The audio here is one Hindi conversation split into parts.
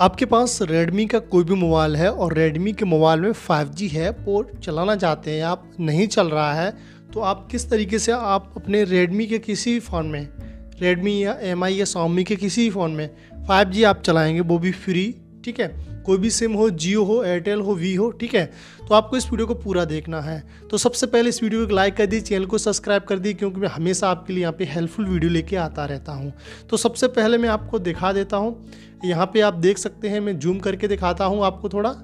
आपके पास Redmi का कोई भी मोबाइल है और Redmi के मोबाइल में 5G है वो चलाना चाहते हैं आप नहीं चल रहा है तो आप किस तरीके से आप अपने Redmi के किसी भी फ़ोन में, Redmi या MI या Xiaomi के किसी भी फ़ोन में 5G आप चलाएँगे, वो भी फ्री ठीक है? कोई भी सिम हो, जियो हो, एयरटेल हो, वी हो, ठीक है? तो आपको इस वीडियो को पूरा देखना है। तो सबसे पहले इस वीडियो को लाइक कर दी चैनल को सब्सक्राइब कर दी क्योंकि मैं हमेशा आपके लिए यहाँ पे हेल्पफुल वीडियो लेके आता रहता हूँ। तो सबसे पहले मैं आपको दिखा देता हूँ। यहाँ पे आप देख सकते हैं, मैं जूम करके दिखाता हूँ आपको थोड़ा।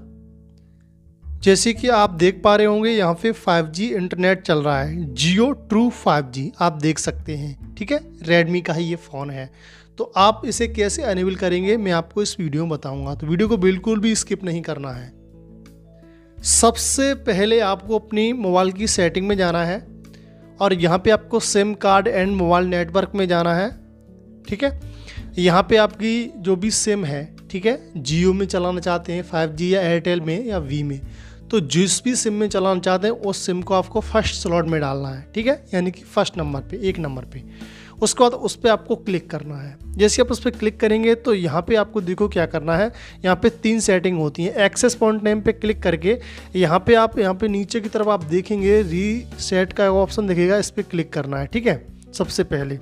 जैसे कि आप देख पा रहे होंगे, यहाँ पे 5G इंटरनेट चल रहा है। जियो ट्रू 5G आप देख सकते हैं, ठीक है? रेडमी का ही ये फ़ोन है। तो आप इसे कैसे अनेबल करेंगे, मैं आपको इस वीडियो में बताऊँगा। तो वीडियो को बिल्कुल भी स्किप नहीं करना है। सबसे पहले आपको अपनी मोबाइल की सेटिंग में जाना है और यहाँ पे आपको SIM card and mobile network में जाना है, ठीक है? यहाँ पे आपकी जो भी सिम है, ठीक है? जियो में चलाना चाहते हैं 5G या एयरटेल में या वी में। तो जिस भी सिम में चलाना चाहते हैं, उस सिम को आपको फ़र्स्ट स्लॉट में डालना है, ठीक है? यानी कि फ़र्स्ट नंबर पे, एक नंबर पे। उसके बाद उस पर आपको क्लिक करना है। जैसे आप उस पर क्लिक करेंगे तो यहाँ पे आपको देखो क्या करना है। यहाँ पे तीन सेटिंग होती हैं। एक्सेस पॉइंट नेम पे क्लिक करके, यहाँ पे आप, यहाँ पे नीचे की तरफ़ आप देखेंगे रीसेट का ऑप्शन दिखेगा, इस पर क्लिक करना है, ठीक है? सबसे पहले।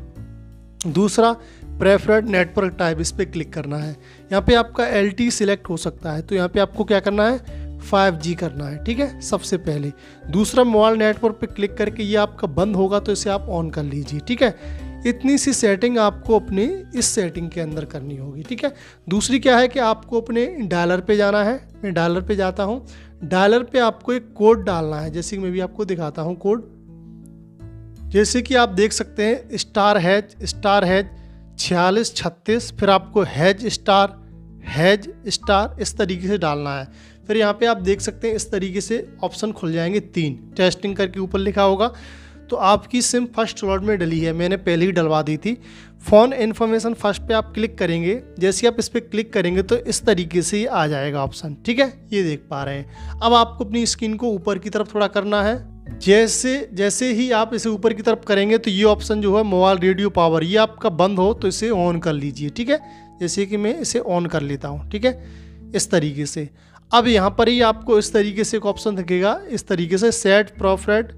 दूसरा प्रेफर्ड नेटवर्क टाइप इस पर क्लिक करना है। यहाँ पे आपका एल सिलेक्ट हो सकता है। तो यहाँ पे आपको क्या करना है? 5G करना है, ठीक है? सबसे पहले। दूसरा मोबाइल नेटवर्क पे क्लिक करके ये आपका बंद होगा तो इसे आप ऑन कर लीजिए, ठीक है? इतनी सी सेटिंग आपको अपनी इस सेटिंग के अंदर करनी होगी, ठीक है? दूसरी क्या है कि आपको अपने डायलर पे जाना है। मैं डायलर पे जाता हूँ। डायलर पे आपको एक कोड डालना है, जैसे कि मैं भी आपको दिखाता हूँ कोड। जैसे कि आप देख सकते हैं, स्टार हैज़ स्टार हैज़ छियालीस, छत्तीस, फिर आपको हैज़ स्टार हैज़ स्टार, इस तरीके से डालना है। फिर यहाँ पे आप देख सकते हैं इस तरीके से ऑप्शन खुल जाएँगे तीन। टेस्टिंग करके ऊपर लिखा होगा। तो आपकी सिम फ़र्स्ट स्लॉट में डली है, मैंने पहले ही डलवा दी थी। फ़ोन इन्फॉर्मेशन फ़र्स्ट पे आप क्लिक करेंगे। जैसे आप इस पर क्लिक करेंगे तो इस तरीके से ही आ जाएगा ऑप्शन, ठीक है? ये देख पा रहे हैं। अब आपको अपनी स्क्रीन को ऊपर की तरफ़ थोड़ा करना है। जैसे जैसे ही आप इसे ऊपर की तरफ़ करेंगे तो ये ऑप्शन जो है मोबाइल रेडियो पावर, ये आपका बंद हो तो इसे ऑन कर लीजिए, ठीक है? जैसे कि मैं इसे ऑन कर लेता हूँ, ठीक है? इस तरीके से। अब यहाँ पर ही आपको इस तरीके से एक ऑप्शन दिखेगा। इस तरीके से सेट प्रॉफिट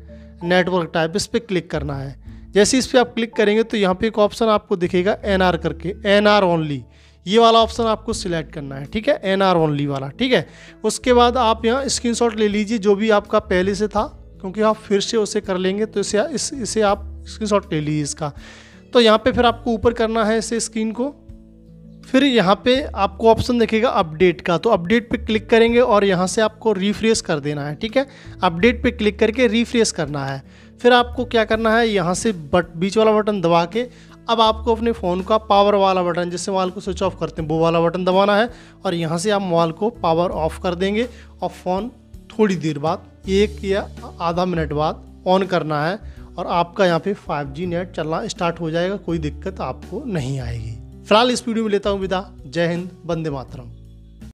नेटवर्क टाइप इस पर क्लिक करना है। जैसे इस पर आप क्लिक करेंगे तो यहाँ पे एक ऑप्शन आपको दिखेगा एन आर करके। एन आर ओनली ये वाला ऑप्शन आपको सिलेक्ट करना है, ठीक है? एन आर ओनली वाला, ठीक है? उसके बाद आप यहाँ स्क्रीनशॉट ले लीजिए, जो भी आपका पहले से था, क्योंकि आप फिर से उसे कर लेंगे तो इसे, इस, इसे आप स्क्रीनशॉट ले लीजिए इसका। तो यहाँ पे फिर आपको ऊपर करना है इसे स्क्रीन को। फिर यहाँ पे आपको ऑप्शन देखेगा अपडेट का। तो अपडेट पे क्लिक करेंगे और यहाँ से आपको रिफ्रेश कर देना है, ठीक है? अपडेट पे क्लिक करके रिफ्रेश करना है। फिर आपको क्या करना है? यहाँ से बट बीच वाला बटन दबा के अब आपको अपने फ़ोन का पावर वाला बटन जिससे मोबाइल को स्विच ऑफ़ करते हैं, वो वाला बटन दबाना है और यहाँ से आप मोबाइल को पावर ऑफ़ कर देंगे और फ़ोन थोड़ी देर बाद, एक या आधा मिनट बाद ऑन करना है और आपका यहाँ पे 5G नेट चलना स्टार्ट हो जाएगा, कोई दिक्कत आपको नहीं आएगी। फ़िलहाल इस वीडियो में लेता हूँ विदा। जय हिंद वंदे मातरम।